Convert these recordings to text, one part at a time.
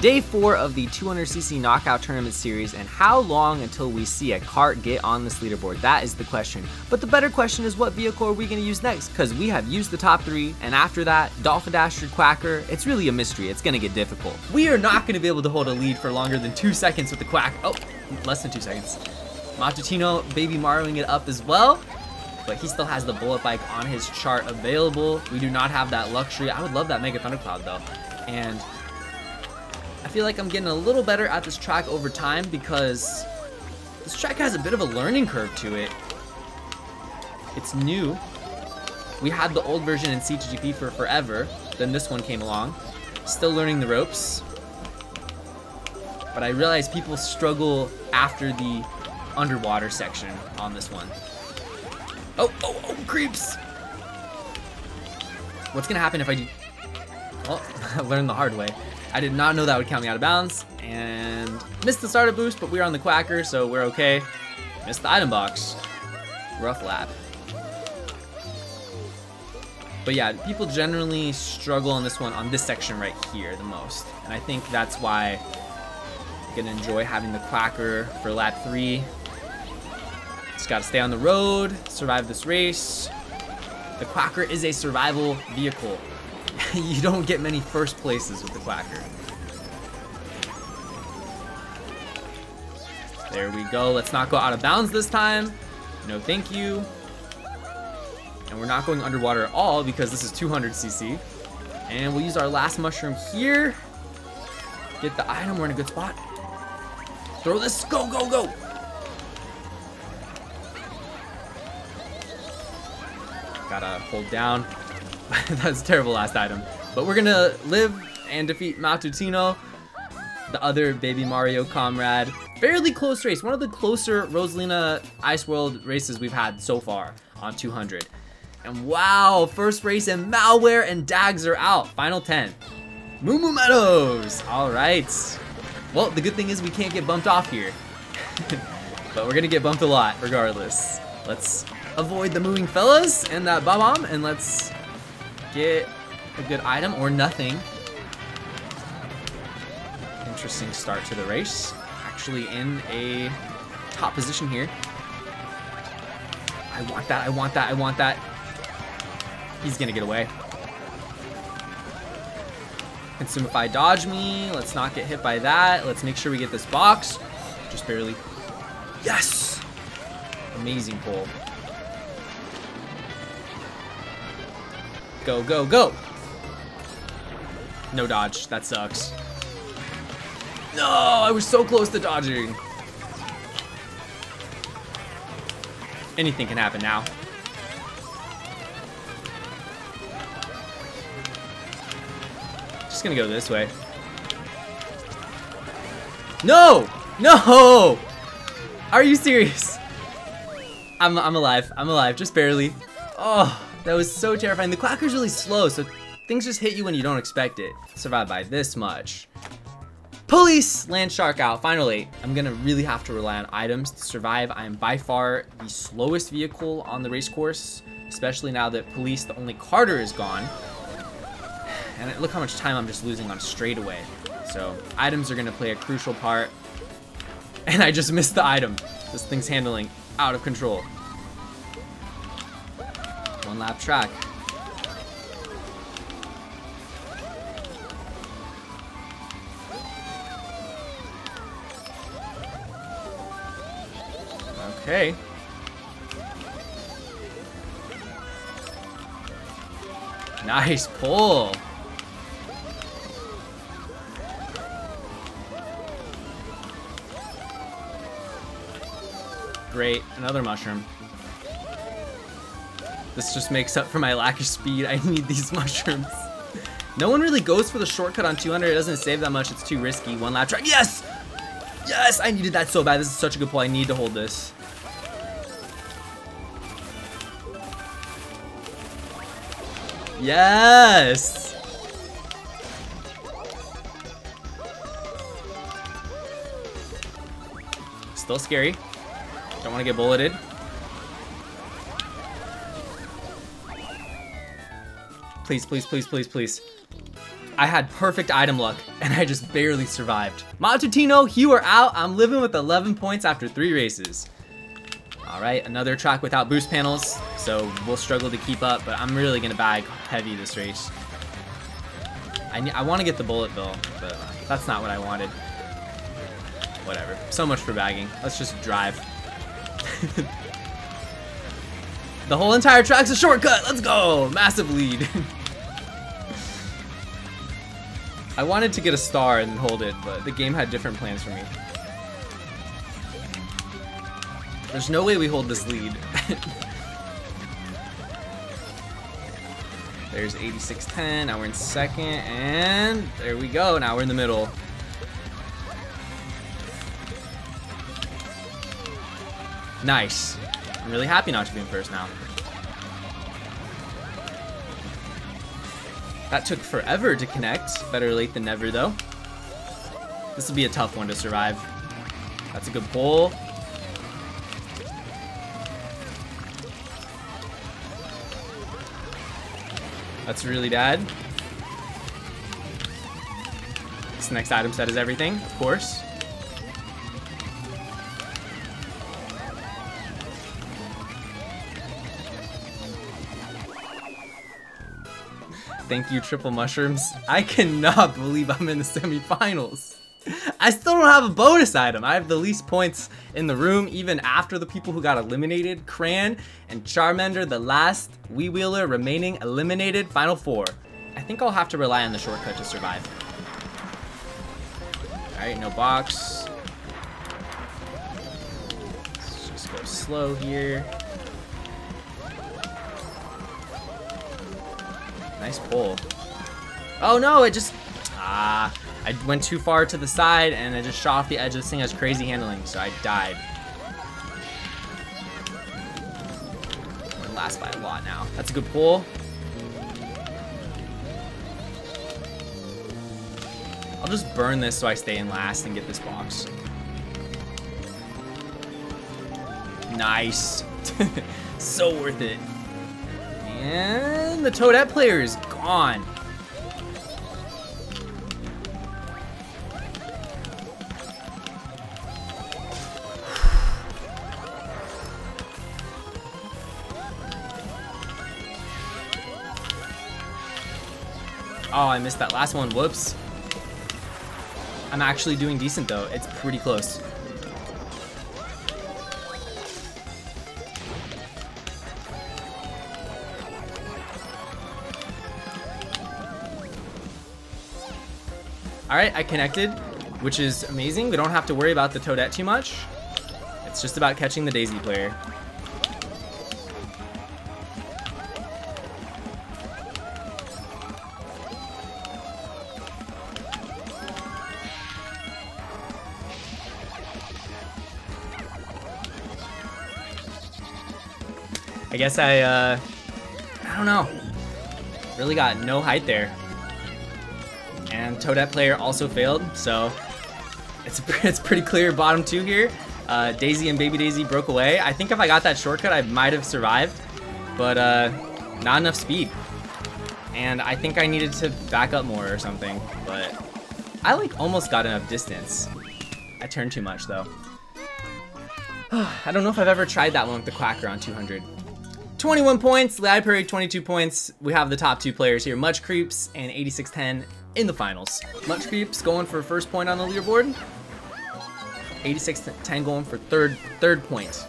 Day 4 of the 200cc Knockout Tournament Series, and how long until we see a kart get on this leaderboard? That is the question. But the better question is what vehicle are we going to use next? Because we have used the top three, and after that, Dolphin Dasher, Quacker, it's really a mystery. It's going to get difficult. We are not going to be able to hold a lead for longer than two seconds with the Quack. Oh, less than two seconds. Matutino baby Marioing it up as well but he still has the bullet bike on his chart available. We do not have that luxury. I would love that Mega Thundercloud though. And I feel like I'm getting a little better at this track over time because this track has a bit of a learning curve to it. It's new. We had the old version in CTGP for forever. Then this one came along. Still learning the ropes. But I realize people struggle after the underwater section on this one. Oh, oh, oh, creeps! What's gonna happen if I do... Well, I learned the hard way. I did not know that would count me out of bounds, and missed the starter boost, but we are on the Quacker, so we're okay. Missed the item box. Rough lap. But yeah, people generally struggle on this one, on this section right here the most. And I think that's why I'm gonna enjoy having the Quacker for lap three. Just gotta stay on the road, survive this race. The Quacker is a survival vehicle. you don't get many first places with the Quacker. There we go. Let's not go out of bounds this time. No thank you. And we're not going underwater at all because this is 200cc. And we'll use our last mushroom here. Get the item. We're in a good spot. Throw this. Go, go, go. Gotta hold down. That's terrible last item. But we're gonna live and defeat Matutino, the other Baby Mario comrade. Fairly close race. One of the closer Rosalina Ice World races we've had so far on 200. And wow, first race and Malware and Dags are out. Final 10. Moo Moo Meadows. All right. Well, the good thing is we can't get bumped off here. but we're gonna get bumped a lot regardless. Let's avoid the moving fellas and that bomb and let's get a good item or nothing. Interesting start to the race. Actually in a top position here. I want that, I want that, I want that. He's gonna get away. Consumify dodge me. Let's not get hit by that. Let's make sure we get this box. Just barely. Yes! Amazing pull. Go, go, go! No dodge. That sucks. No, I was so close to dodging. Anything can happen now. Just gonna go this way. No! No! Are you serious? I'm, I'm alive. I'm alive. Just barely. Oh. That was so terrifying. The Quacker's really slow, so things just hit you when you don't expect it. Survived by this much. Police! Land Shark out. finally. I'm gonna really have to rely on items to survive. I am by far the slowest vehicle on the race course, especially now that Police, the only Carter, is gone. And look how much time I'm just losing on straightaway. So items are gonna play a crucial part. And I just missed the item. This thing's handling out of control one lap track. Okay. Nice pull. Great, another mushroom. This just makes up for my lack of speed. I need these mushrooms. No one really goes for the shortcut on 200. It doesn't save that much. It's too risky. One lap track. Yes! Yes! I needed that so bad. This is such a good pull. I need to hold this. Yes! Still scary. Don't want to get bulleted. Please, please, please, please, please. I had perfect item luck, and I just barely survived. Matutino, you are out. I'm living with 11 points after three races. All right, another track without boost panels, so we'll struggle to keep up, but I'm really gonna bag heavy this race. I, I want to get the bullet bill, but that's not what I wanted. Whatever. So much for bagging. Let's just drive. the whole entire track's a shortcut. Let's go. Massive lead. I wanted to get a star and hold it, but the game had different plans for me. There's no way we hold this lead. There's 8610. Now we're in second, and there we go. Now we're in the middle. Nice. I'm really happy not to be in first now. That took forever to connect. Better late than never, though. This will be a tough one to survive. That's a good pull. That's really bad. This next item set is everything, of course. Thank you, Triple Mushrooms. I cannot believe I'm in the semifinals. I still don't have a bonus item. I have the least points in the room, even after the people who got eliminated. Cran and Charmander, the last Wii Wheeler remaining eliminated. Final four. I think I'll have to rely on the shortcut to survive. Alright, no box. Let's just go slow here. Nice pull. Oh no, it just... Ah, I went too far to the side and I just shot off the edge of this thing I was crazy handling, so I died. Last by a lot now. That's a good pull. I'll just burn this so I stay in last and get this box. Nice. so worth it. And the Toadette player is gone. Oh, I missed that last one. Whoops. I'm actually doing decent, though. It's pretty close. Alright, I connected, which is amazing. We don't have to worry about the Toadette too much. It's just about catching the Daisy player. I guess I, uh, I don't know. Really got no height there and Toadette player also failed, so it's, it's pretty clear bottom two here. Uh, Daisy and Baby Daisy broke away. I think if I got that shortcut, I might have survived, but uh, not enough speed. And I think I needed to back up more or something, but I like almost got enough distance. I turned too much though. I don't know if I've ever tried that one with the Quacker on 200. 21 points, Library 22 points. We have the top two players here, Much Creeps and 8610 in the finals. Much Creeps going for first point on the leaderboard. 86-10 going for third third point.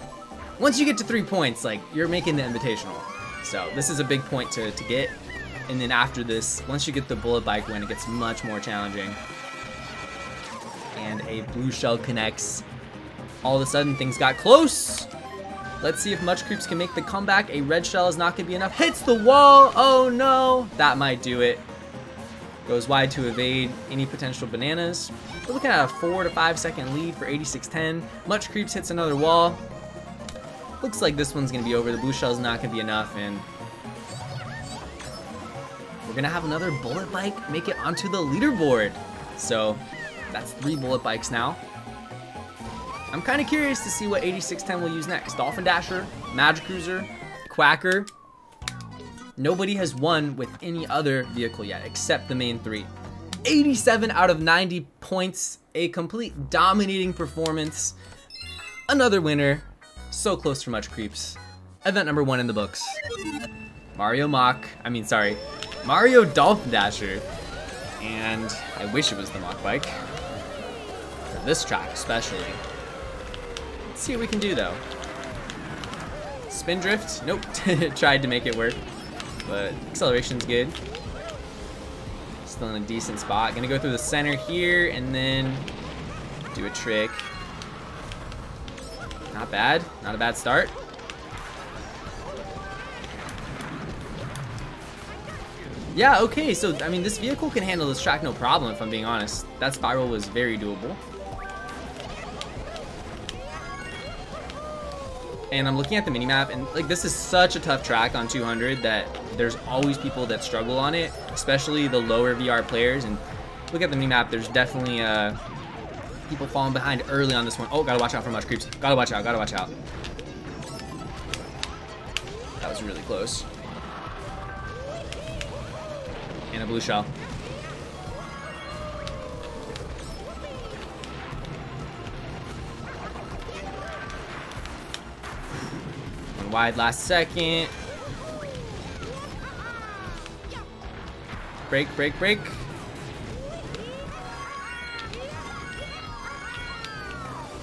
Once you get to three points, like you're making the invitational. So this is a big point to, to get. And then after this, once you get the bullet bike win, it gets much more challenging. And a blue shell connects. All of a sudden, things got close. Let's see if Much Creeps can make the comeback. A red shell is not going to be enough. Hits the wall. Oh, no. That might do it. Goes wide to evade any potential bananas. We're looking at a four to five second lead for 8610. Much Creeps hits another wall. Looks like this one's gonna be over. The blue shell's not gonna be enough, and we're gonna have another bullet bike make it onto the leaderboard. So that's three bullet bikes now. I'm kind of curious to see what 8610 will use next. Dolphin Dasher, Magic Cruiser, Quacker, Nobody has won with any other vehicle yet, except the main three. 87 out of 90 points. A complete dominating performance. Another winner. So close for much creeps. Event number one in the books. Mario Mach, I mean, sorry, Mario Dolphin Dasher. And I wish it was the Mach Bike. For this track, especially. Let's see what we can do, though. Spin Drift, nope. Tried to make it work. But acceleration's good. Still in a decent spot. Gonna go through the center here and then do a trick. Not bad. Not a bad start. Yeah, okay, so, I mean, this vehicle can handle this track no problem, if I'm being honest. That spiral was very doable. And I'm looking at the minimap, and, like, this is such a tough track on 200 that there's always people that struggle on it, especially the lower VR players. And look at the minimap, there's definitely, uh, people falling behind early on this one. Oh, gotta watch out for much creeps. Gotta watch out, gotta watch out. That was really close. And a blue shell. Wide last second. Brake, brake, brake.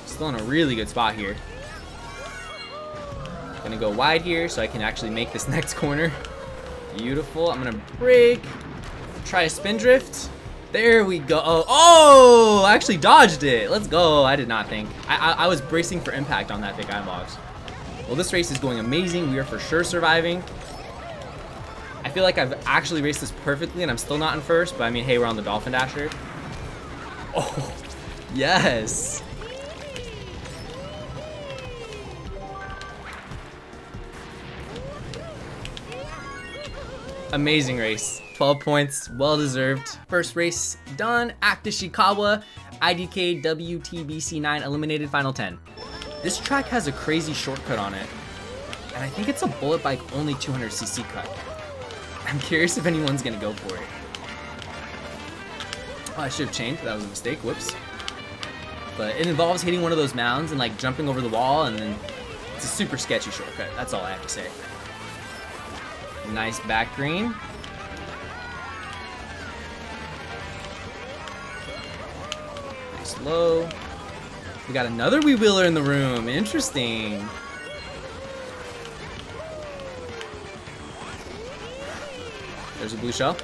Still in a really good spot here. Gonna go wide here so I can actually make this next corner. Beautiful. I'm gonna brake. Try a spin drift. There we go. Oh, oh, I actually dodged it. Let's go. I did not think. I, I, I was bracing for impact on that big iron box. Well, this race is going amazing. We are for sure surviving. I feel like I've actually raced this perfectly and I'm still not in first, but I mean, hey, we're on the Dolphin Dasher. Oh, yes. Amazing race. 12 points, well deserved. First race done. Act Ishikawa, IDK WTBC9 eliminated final 10. This track has a crazy shortcut on it. And I think it's a bullet bike only 200cc cut. I'm curious if anyone's gonna go for it. Oh, I should have changed. That was a mistake. Whoops. But it involves hitting one of those mounds and like jumping over the wall and then it's a super sketchy shortcut. That's all I have to say. Nice back green. Nice low. We got another Wii Wheeler in the room. Interesting. There's a blue shell.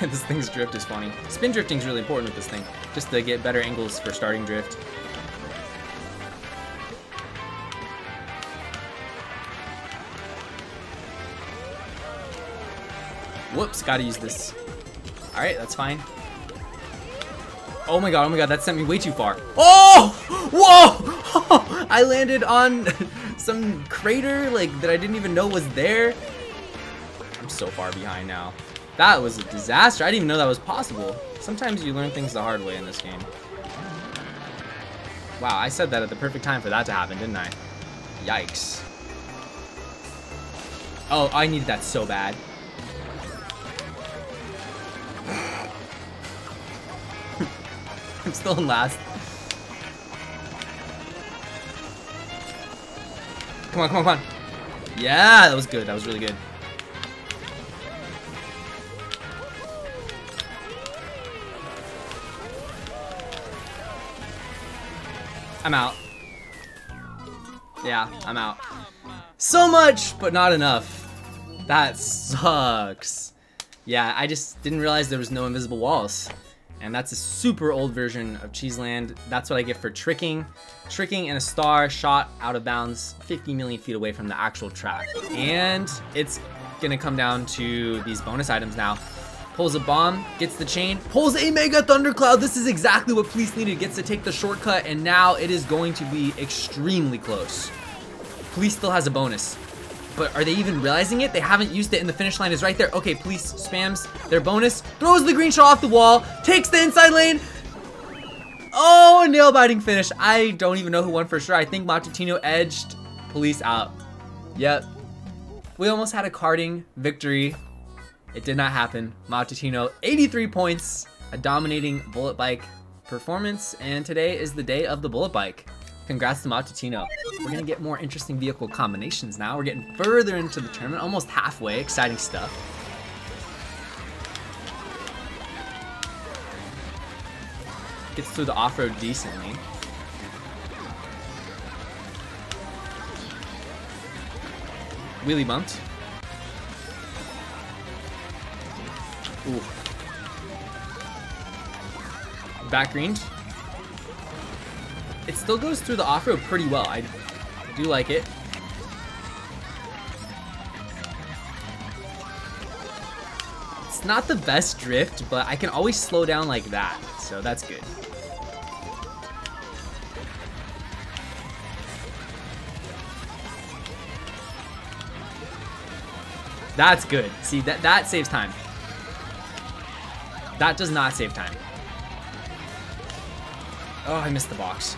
this thing's drift is funny. Spin drifting is really important with this thing, just to get better angles for starting drift. Whoops, gotta use this. Alright, that's fine. Oh my god, oh my god, that sent me way too far. Oh! Whoa! I landed on some crater, like, that I didn't even know was there. I'm so far behind now. That was a disaster. I didn't even know that was possible. Sometimes you learn things the hard way in this game. Wow, I said that at the perfect time for that to happen, didn't I? Yikes. Oh, I needed that so bad. Still in last. Come on, come on, come on. Yeah, that was good. That was really good. I'm out. Yeah, I'm out. So much, but not enough. That sucks. Yeah, I just didn't realize there was no invisible walls and that's a super old version of Cheeseland. That's what I get for tricking. Tricking in a star shot out of bounds 50 million feet away from the actual track. And it's gonna come down to these bonus items now. Pulls a bomb, gets the chain, pulls a Mega Thundercloud. This is exactly what Police needed. Gets to take the shortcut, and now it is going to be extremely close. Police still has a bonus. But are they even realizing it? They haven't used it and the finish line is right there. Okay, police spams their bonus, throws the green shot off the wall, takes the inside lane. Oh, a nail biting finish. I don't even know who won for sure. I think Matutino edged police out. Yep. We almost had a karting victory. It did not happen. Matatino, 83 points, a dominating bullet bike performance, and today is the day of the bullet bike. Congrats to Matatino. We're gonna get more interesting vehicle combinations now. We're getting further into the tournament, almost halfway. Exciting stuff. Gets through the off-road decently. Wheelie bumped. Ooh. Back greened. It still goes through the off-road pretty well. I do like it. It's not the best drift, but I can always slow down like that, so that's good. That's good. See, that, that saves time. That does not save time. Oh, I missed the box.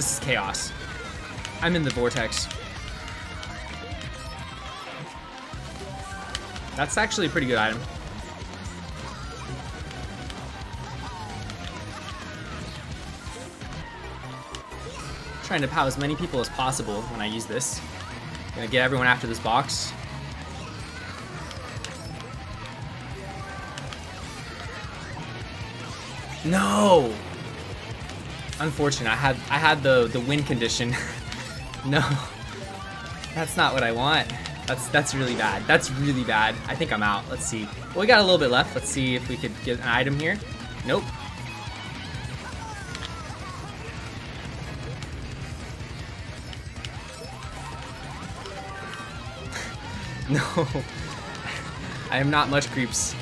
This is chaos. I'm in the vortex. That's actually a pretty good item. Trying to pow as many people as possible when I use this. Gonna get everyone after this box. No! Unfortunate. I had I had the the win condition. no. That's not what I want. That's that's really bad. That's really bad. I think I'm out. Let's see. Well, we got a little bit left. Let's see if we could get an item here. Nope. no. I am not much creeps.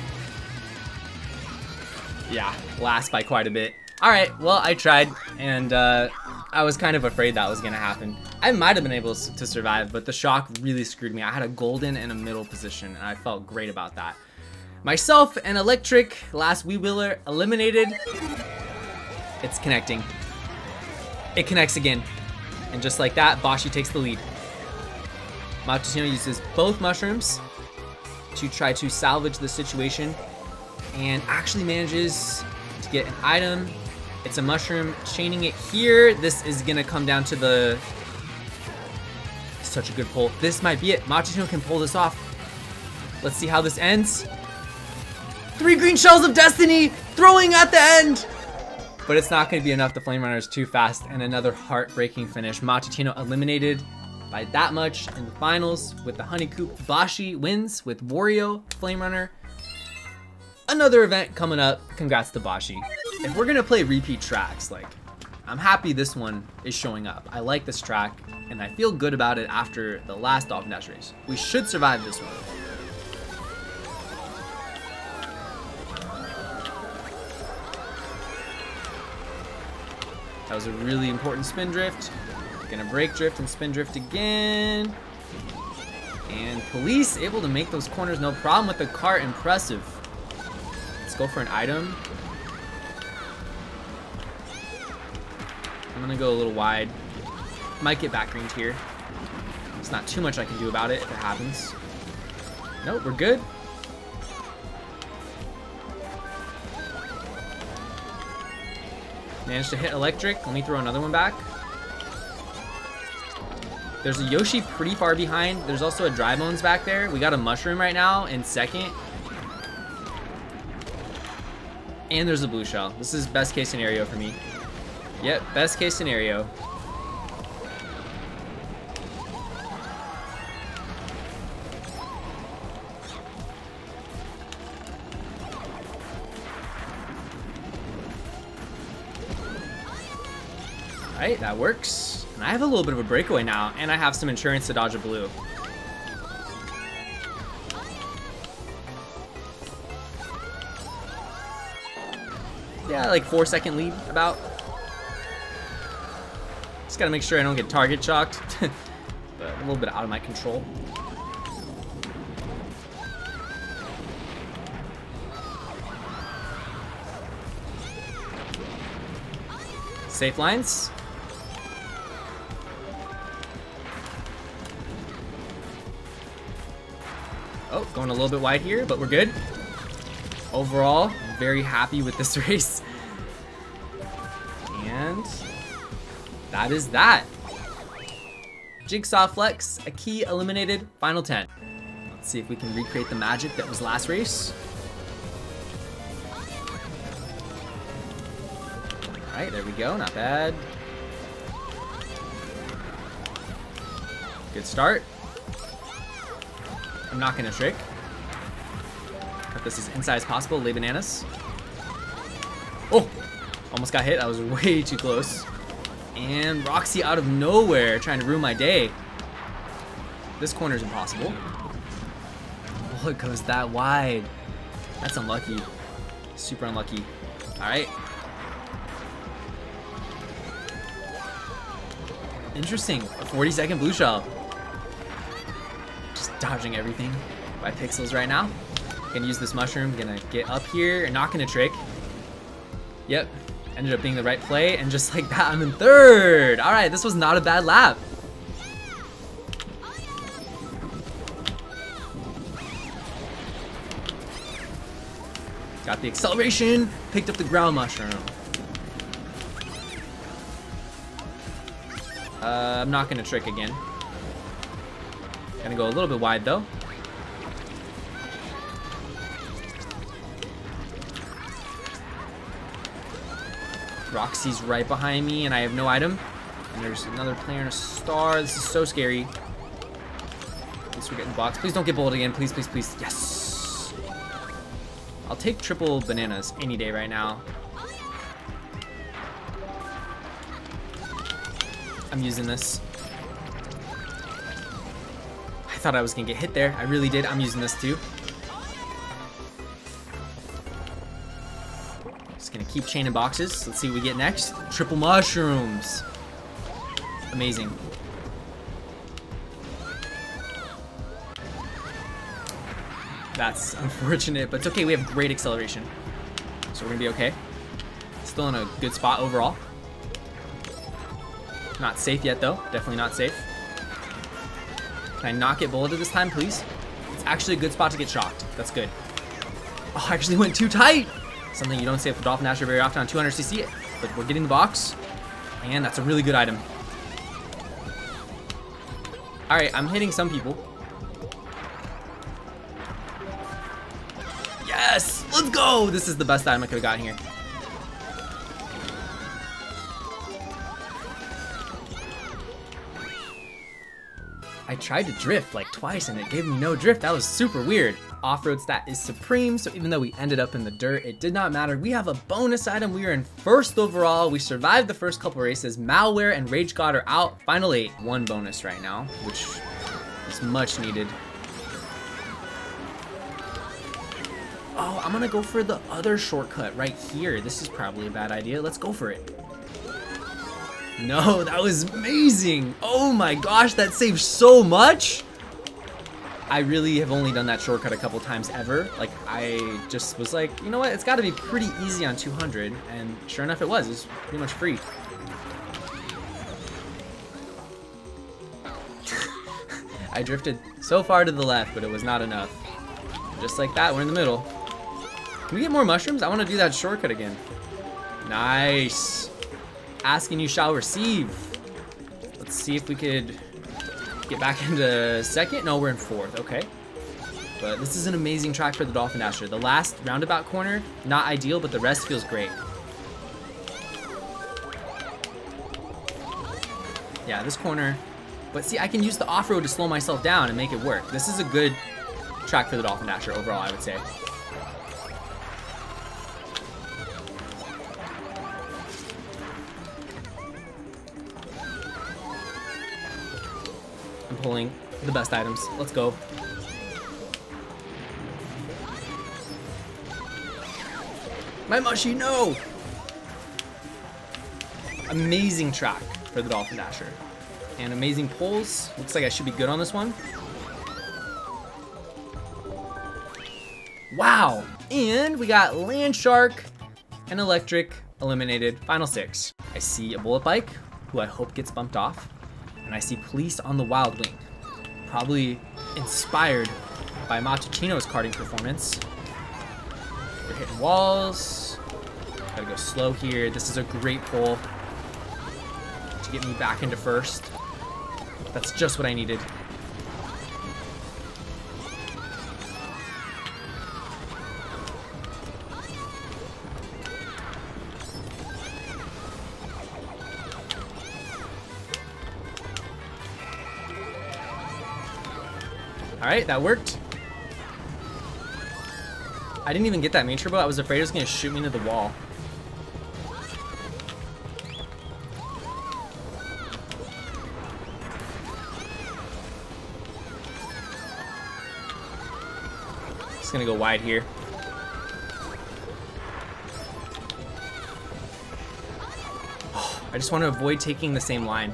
Yeah, last by quite a bit. Alright, well, I tried, and uh, I was kind of afraid that was to happen. I might have been able to survive, but the shock really screwed me. I had a golden and a middle position, and I felt great about that. Myself and Electric, last Wii Wheeler, eliminated. It's connecting. It connects again. And just like that, Bashi takes the lead. Matatino uses both mushrooms to try to salvage the situation and actually manages to get an item it's a mushroom. Chaining it here. This is to come down to the... Such a good pull. This might be it. Matatino can pull this off. Let's see how this ends. Three green shells of destiny throwing at the end. But it's not to be enough. The Flame Runner is too fast. And another heartbreaking finish. Matatino eliminated by that much in the finals with the Honeycoupe. Bashi wins with Wario, Flame Runner. Another event coming up. Congrats to Bashi if we're gonna play repeat tracks, like, I'm happy this one is showing up. I like this track, and I feel good about it after the last Dolphin Dash race. We should survive this one. That was a really important spin drift. Gonna brake drift and spin drift again. And police able to make those corners no problem with the cart. Impressive. Let's go for an item. I'm gonna go a little wide. Might get back greened here. There's not too much I can do about it if it happens. Nope, we're good. Managed to hit electric. Let me throw another one back. There's a Yoshi pretty far behind. There's also a Dry Bones back there. We got a Mushroom right now in second. And there's a Blue Shell. This is best case scenario for me. Yep, best case scenario. Alright, that works. And I have a little bit of a breakaway now, and I have some insurance to dodge a blue. Yeah, like four second lead about. Just gotta make sure I don't get target shocked. but a little bit out of my control. Safe lines. Oh, going a little bit wide here, but we're good. Overall, very happy with this race. That is that. Jigsaw Flex, a key eliminated, final 10. Let's see if we can recreate the magic that was last race. Alright, there we go, not bad. Good start. I'm not gonna trick. Cut this as inside as possible, lay bananas. Oh! Almost got hit, I was way too close. And Roxy out of nowhere trying to ruin my day. This corner is impossible. Oh, it goes that wide. That's unlucky. Super unlucky. Alright. Interesting. A 40 second blue shell. Just dodging everything by pixels right now. Gonna use this mushroom. Gonna get up here and not gonna trick. Yep, ended up being the right play, and just like that, I'm in third. All right, this was not a bad lap. Got the acceleration, picked up the ground mushroom. Uh, I'm not gonna trick again. Gonna go a little bit wide though. Roxy's right behind me, and I have no item. And there's another player and a star. This is so scary. At least we're getting boxed. Please don't get bullet again. Please, please, please. Yes. I'll take triple bananas any day right now. I'm using this. I thought I was gonna get hit there. I really did. I'm using this too. Keep chaining boxes. Let's see what we get next. Triple mushrooms. Amazing. That's unfortunate, but it's okay. We have great acceleration. So we're gonna be okay. Still in a good spot overall. Not safe yet though. Definitely not safe. Can I not get bulleted this time, please? It's actually a good spot to get shocked. That's good. Oh, I actually went too tight. Something you don't see with Dolphin Dasher very often on 200cc, but we're getting the box, and that's a really good item. Alright, I'm hitting some people. Yes! Let's go! This is the best item I could have gotten here. I tried to drift like twice and it gave me no drift. That was super weird. Off-road stat is supreme, so even though we ended up in the dirt, it did not matter. We have a bonus item. We are in first overall. We survived the first couple races. Malware and Rage God are out. Finally, one bonus right now, which is much needed. Oh, I'm gonna go for the other shortcut right here. This is probably a bad idea. Let's go for it. No, that was amazing. Oh my gosh, that saved so much. I really have only done that shortcut a couple times ever. Like, I just was like, you know what? It's got to be pretty easy on 200. And sure enough, it was. It was pretty much free. I drifted so far to the left, but it was not enough. Just like that, we're in the middle. Can we get more mushrooms? I want to do that shortcut again. Nice. Asking you shall receive. Let's see if we could get back into second. No, we're in fourth. Okay. But this is an amazing track for the Dolphin Dasher. The last roundabout corner, not ideal, but the rest feels great. Yeah, this corner. But see, I can use the off-road to slow myself down and make it work. This is a good track for the Dolphin Dasher overall, I would say. Pulling the best items. Let's go. My mushy, no! Amazing track for the Dolphin Dasher. And amazing pulls. Looks like I should be good on this one. Wow! And we got Land Shark and Electric eliminated. Final six. I see a Bullet Bike, who I hope gets bumped off and I see Police on the Wild Wing. Probably inspired by Matsuchino's karting performance. We're hitting walls. Gotta go slow here. This is a great pull to get me back into first. That's just what I needed. Alright, that worked. I didn't even get that main turbo. I was afraid it was going to shoot me into the wall. Just going to go wide here. I just want to avoid taking the same line.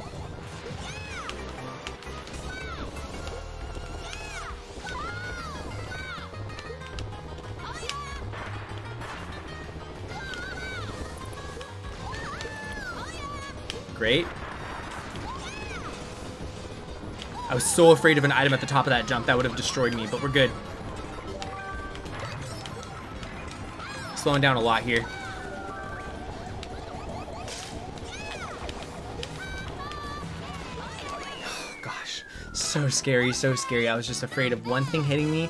I was so afraid of an item at the top of that jump. That would have destroyed me, but we're good. Slowing down a lot here. Oh, gosh, so scary, so scary. I was just afraid of one thing hitting me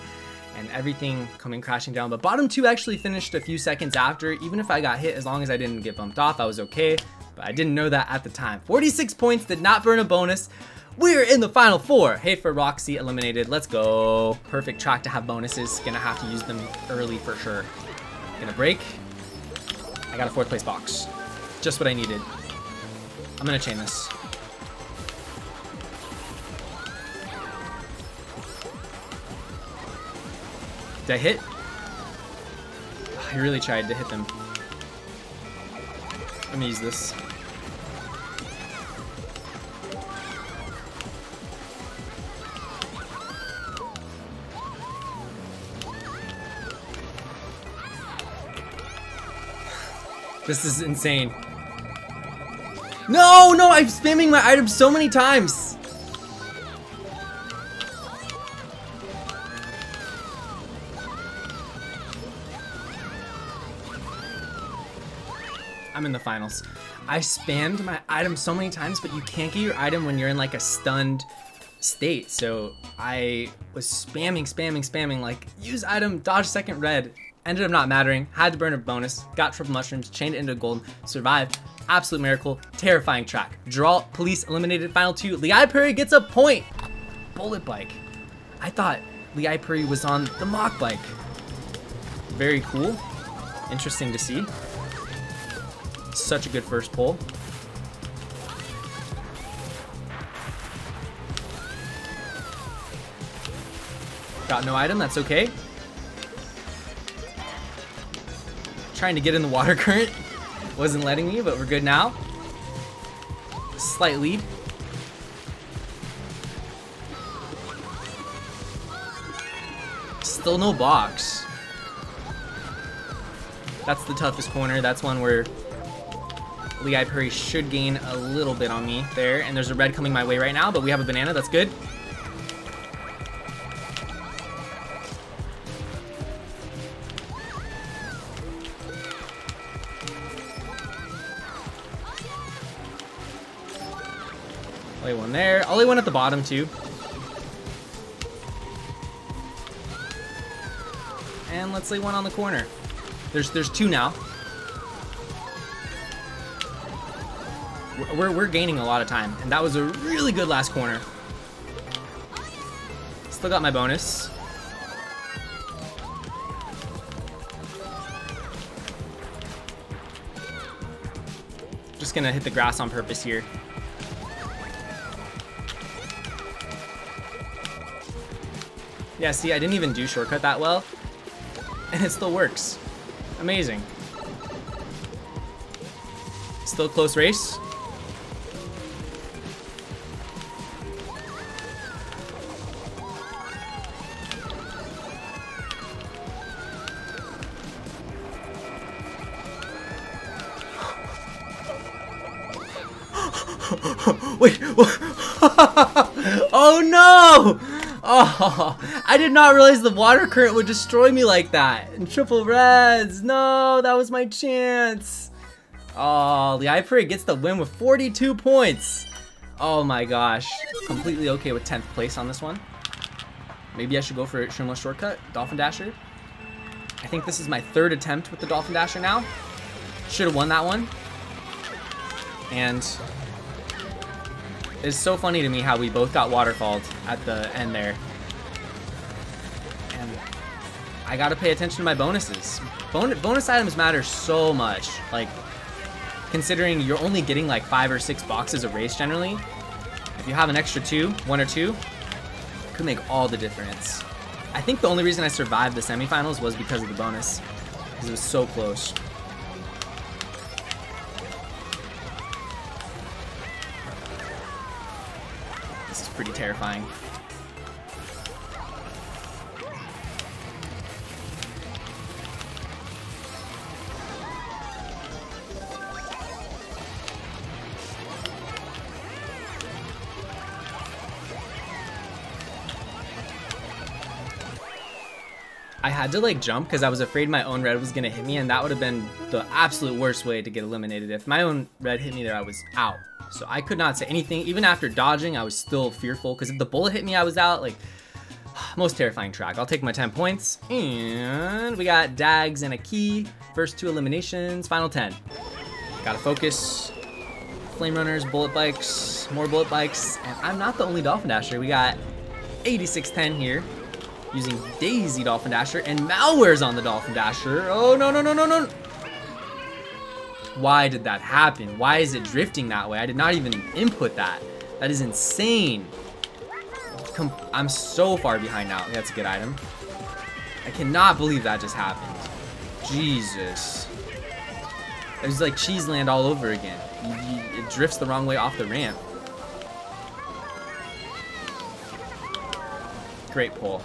and everything coming crashing down. But bottom two actually finished a few seconds after. Even if I got hit, as long as I didn't get bumped off, I was okay but I didn't know that at the time. 46 points, did not burn a bonus. We're in the final four. Hey for Roxy eliminated. Let's go. Perfect track to have bonuses. Gonna have to use them early for sure. Gonna brake. I got a fourth place box. Just what I needed. I'm gonna chain this. Did I hit? I really tried to hit them. Let me use this. This is insane. No, no, I'm spamming my items so many times. I'm in the finals. I spammed my item so many times, but you can't get your item when you're in like a stunned state. So I was spamming, spamming, spamming, like use item, dodge second red. Ended up not mattering, had to burn a bonus, got triple mushrooms, chained into gold, survived. Absolute miracle, terrifying track. Draw, police eliminated, final two. Lee Perry gets a point. Bullet bike. I thought Lee Perry was on the Mach Bike. Very cool. Interesting to see. Such a good first pull. Got no item, that's okay. Trying to get in the water current. Wasn't letting me, but we're good now. Slight lead. Still no box. That's the toughest corner. That's one where Lee Perry should gain a little bit on me there. And there's a red coming my way right now, but we have a banana. That's good. There. I'll one at the bottom too. And let's lay one on the corner. There's there's two now. we're, we're gaining a lot of time. And that was a really good last corner. Still got my bonus. Just gonna hit the grass on purpose here. Yeah, see, I didn't even do shortcut that well. And it still works. Amazing. Still close race. Wait. oh no! Oh, I did not realize the water current would destroy me like that. And triple reds. No, that was my chance. Oh, the Liepirate gets the win with 42 points. Oh my gosh. Completely okay with 10th place on this one. Maybe I should go for a Shroomless Shortcut, Dolphin Dasher. I think this is my third attempt with the Dolphin Dasher now. Should have won that one. And it's so funny to me how we both got waterfalled at the end there. And I gotta pay attention to my bonuses. Bon bonus items matter so much. Like, considering you're only getting like five or six boxes of race generally. If you have an extra two, one or two, could make all the difference. I think the only reason I survived the semifinals was because of the bonus. Because it was so close. Pretty terrifying. I had to like jump because I was afraid my own red was gonna hit me and that would have been the absolute worst way to get eliminated. If my own red hit me there, I was out. So I could not say anything. Even after dodging, I was still fearful because if the bullet hit me, I was out. Like, most terrifying track. I'll take my 10 points. And we got Dags and a key. First two eliminations, final 10. Gotta focus. Flame runners, bullet bikes, more bullet bikes. And I'm not the only Dolphin Dasher. We got 8610 here using Daisy Dolphin Dasher and Malware's on the Dolphin Dasher. Oh, no, no, no, no, no. Why did that happen? Why is it drifting that way? I did not even input that. That is insane. Com I'm so far behind now. That's a good item. I cannot believe that just happened. Jesus. It was like cheese land all over again. it drifts the wrong way off the ramp. Great pull.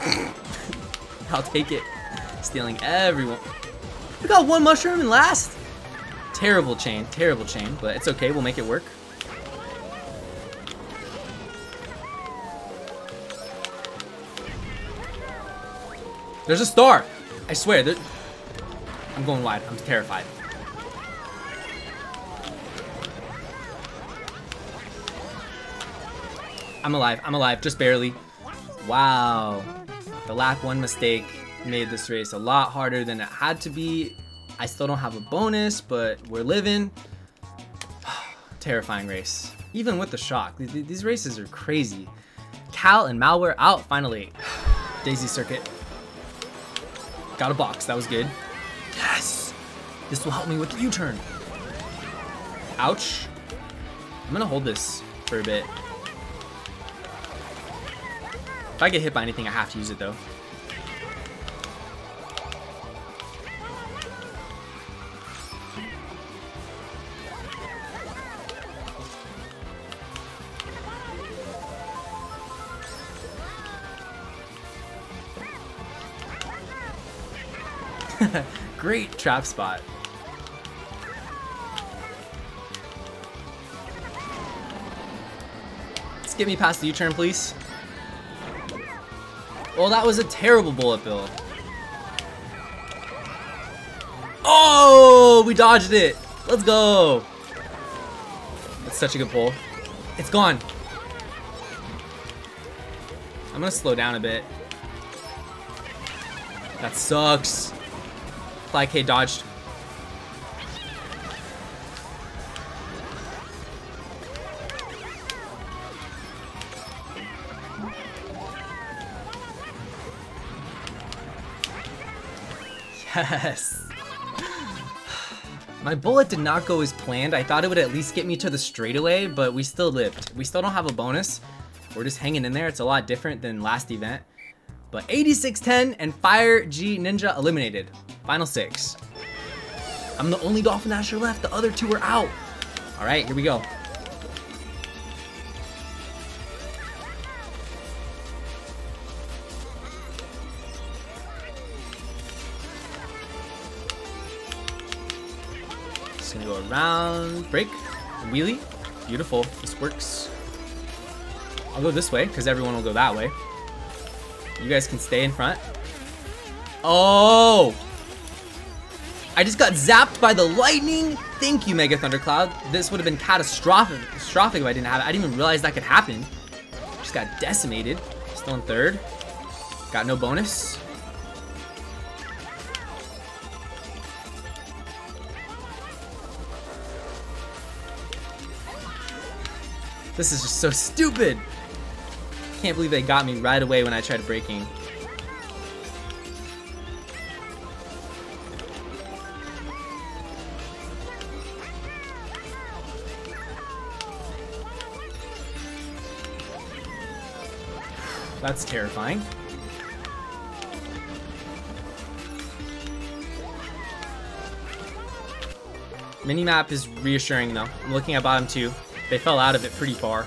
I'll take it. Stealing everyone. We got one mushroom and last. Terrible chain, terrible chain, but it's okay. We'll make it work. There's a star. I swear. There... I'm going wide. I'm terrified. I'm alive. I'm alive. Just barely. Wow. The lap one mistake made this race a lot harder than it had to be. I still don't have a bonus, but we're living. Terrifying race. Even with the shock. These races are crazy. Cal and Malware out finally. Daisy Circuit. Got a box. That was good. Yes! This will help me with the U-turn. Ouch. I'm gonna hold this for a bit. If I get hit by anything, I have to use it though. Great trap spot. Let's get me past the U-turn, please. Well, that was a terrible bullet bill. Oh, we dodged it. Let's go. That's such a good pull. It's gone. I'm gonna slow down a bit. That sucks. Fly K dodged. Yes. My bullet did not go as planned. I thought it would at least get me to the straightaway, but we still lived. We still don't have a bonus. We're just hanging in there. It's a lot different than last event. But 8610 and Fire G Ninja eliminated. Final six. I'm the only Dolphin Dasher left. The other two are out. All right, here we go. Just gonna go around, brake, wheelie. Beautiful, this works. I'll go this way, because everyone will go that way. You guys can stay in front. Oh! I just got zapped by the lightning. Thank you, Mega Thundercloud. This would have been catastrophic, catastrophic if I didn't have it. I didn't even realize that could happen. Just got decimated. Still in third. Got no bonus. This is just so stupid. Can't believe they got me right away when I tried braking. That's terrifying. Minimap is reassuring though. I'm looking at bottom two. They fell out of it pretty far.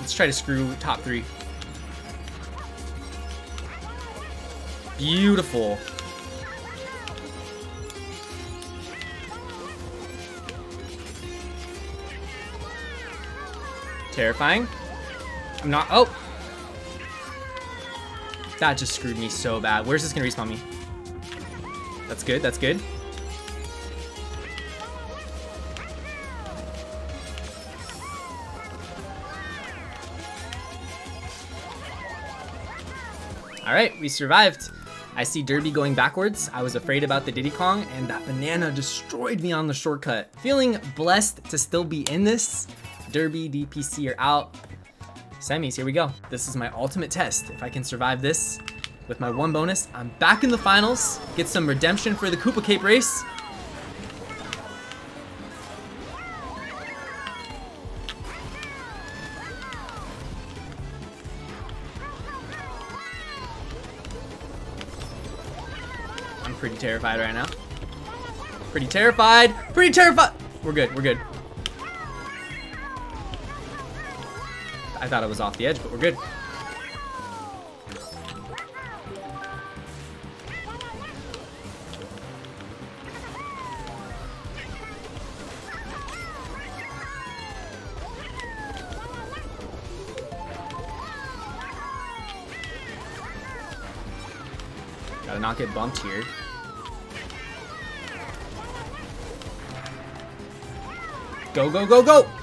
Let's try to screw top three. Beautiful. Terrifying. I'm not- oh! That just screwed me so bad. Where's this gonna respawn me? That's good, that's good. Alright, we survived. I see Derby going backwards. I was afraid about the Diddy Kong, and that banana destroyed me on the shortcut. Feeling blessed to still be in this. Derby, DPC are out. Semis, here we go. This is my ultimate test. If I can survive this with my one bonus, I'm back in the finals. Get some redemption for the Koopa Cape race. I'm pretty terrified right now. Pretty terrified. Pretty terrified. We're good. We're good. Thought I was off the edge, but we're good. Gotta not get bumped here. Go, go, go, go!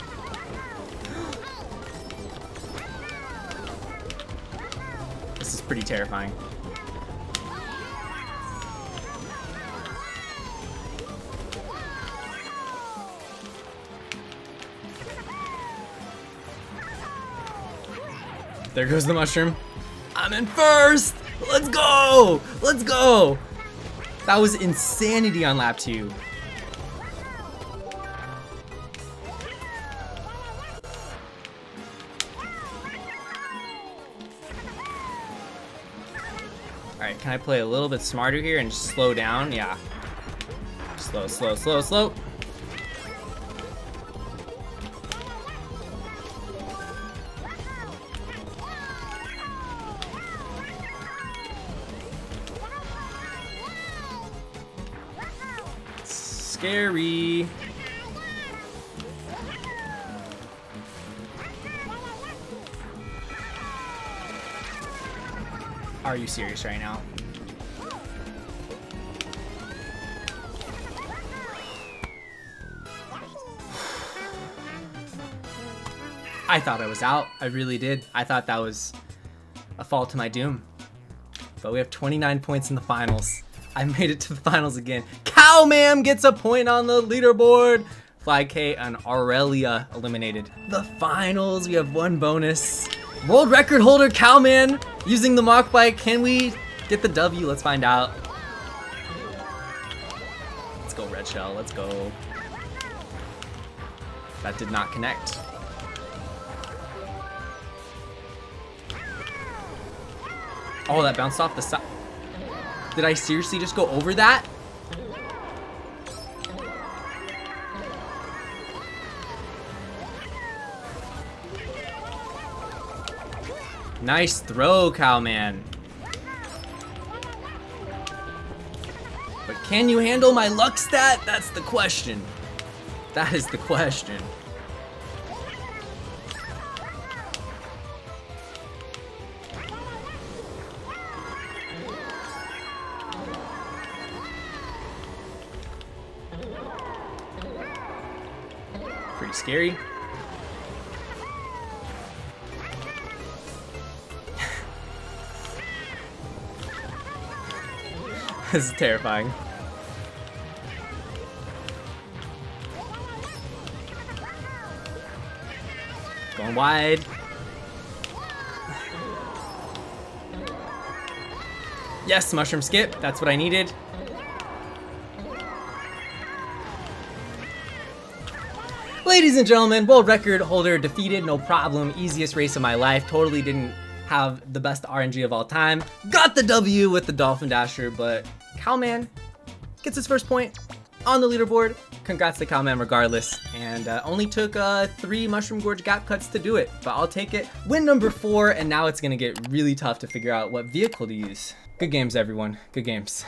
Pretty terrifying. There goes the mushroom. I'm in first! Let's go! Let's go! That was insanity on lap two. Can I play a little bit smarter here and just slow down? Yeah. Slow, slow, slow, slow. Scary. Are you serious right now? I thought I was out. I really did. I thought that was a fall to my doom. But we have 29 points in the finals. I made it to the finals again. Cowman gets a point on the leaderboard. Fly K and Aurelia eliminated. The finals, we have one bonus. World record holder Cowman using the Mach Bike. Can we get the W? Let's find out. Let's go Red Shell, let's go. That did not connect. Oh, that bounced off the side. Did I seriously just go over that? Nice throw, Cowman. But can you handle my luck stat? That's the question. That is the question. Scary. this is terrifying. Going wide. Yes, mushroom skip. That's what I needed. Ladies and gentlemen, world record holder defeated, no problem. Easiest race of my life. Totally didn't have the best RNG of all time. Got the W with the Dolphin Dasher, but Cowman gets his first point on the leaderboard. Congrats to Cowman regardless. And uh, only took uh, three Mushroom Gorge gap cuts to do it, but I'll take it. Win number four, and now it's gonna get really tough to figure out what vehicle to use. Good games, everyone. Good games.